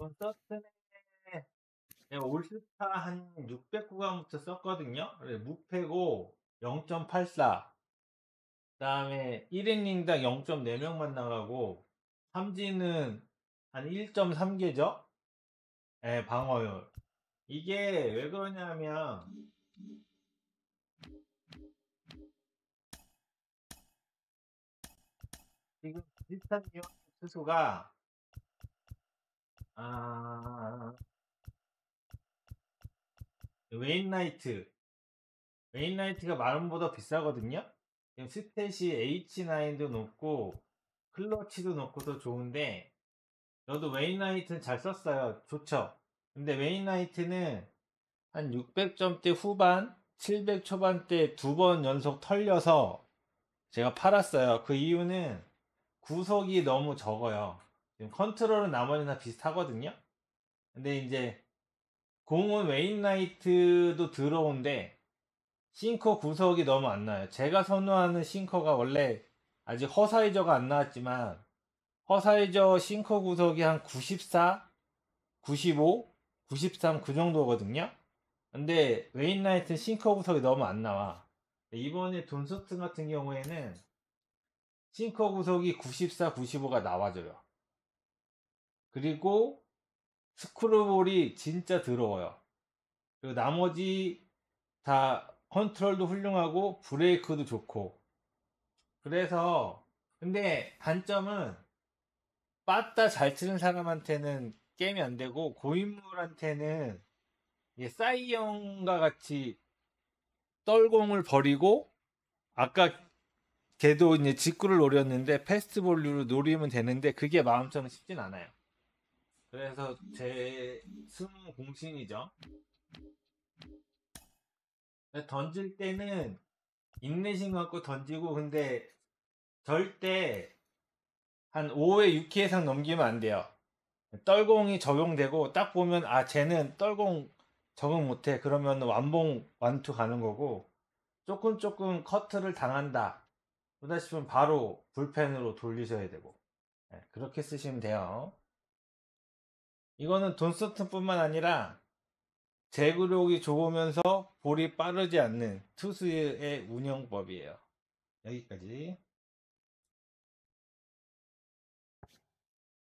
전 썼으네. 내가 올스타 한 600구간부터 썼거든요. 무패고 0.84. 그 다음에 1이닝당 0.4명만 나가고, 삼진은 한 1.3개죠? 예, 방어율. 이게 왜 그러냐면, 지금 비슷한 유형 투수가, 아, 웨인라이트. 웨인라이트가 마름보다 비싸거든요? stat이 H9도 높고, 클러치도 높고 더 좋은데, 저도 웨인라이트는 잘 썼어요. 좋죠? 근데 웨인라이트는 한 600점대 후반, 700 초반대 두 번 연속 털려서 제가 팔았어요. 그 이유는 구속이 너무 적어요. 컨트롤은 나머지는 다 비슷하거든요. 근데 이제 공은 웨인라이트도 들어온데 싱커 구속이 너무 안 나요. 제가 선호하는 싱커가 원래 아직 허샤이저가 안 나왔지만 허샤이저 싱커 구속이 한 94, 95, 93 그 정도거든요. 근데 웨인라이트 싱커 구속이 너무 안 나와. 이번에 돈 서튼 같은 경우에는 싱커 구속이 94, 95가 나와줘요. 그리고 스크루볼이 진짜 더러워요. 그리고 나머지 다 컨트롤도 훌륭하고 브레이크도 좋고 그래서 근데 단점은 빠따 잘 치는 사람한테는 게임이 안 되고 고인물한테는 이게 싸이형과 같이 떨공을 버리고 아까 걔도 이제 직구를 노렸는데 패스트볼로 노리면 되는데 그게 마음처럼 쉽진 않아요. 그래서 제 스무 공신이죠. 던질 때는 인내심 갖고 던지고 근데 절대 한 5회 6회 이상 넘기면 안 돼요. 떨공이 적용되고 딱 보면 아 쟤는 떨공 적응 못해 그러면 완봉 완투 가는 거고 조금 조금 커트를 당한다 그러다 싶으면 바로 불펜으로 돌리셔야 되고 네, 그렇게 쓰시면 돼요. 이거는 돈스턴뿐만 아니라 제구력이 좋으면서 볼이 빠르지 않는 투수의 운영법이에요. 여기까지.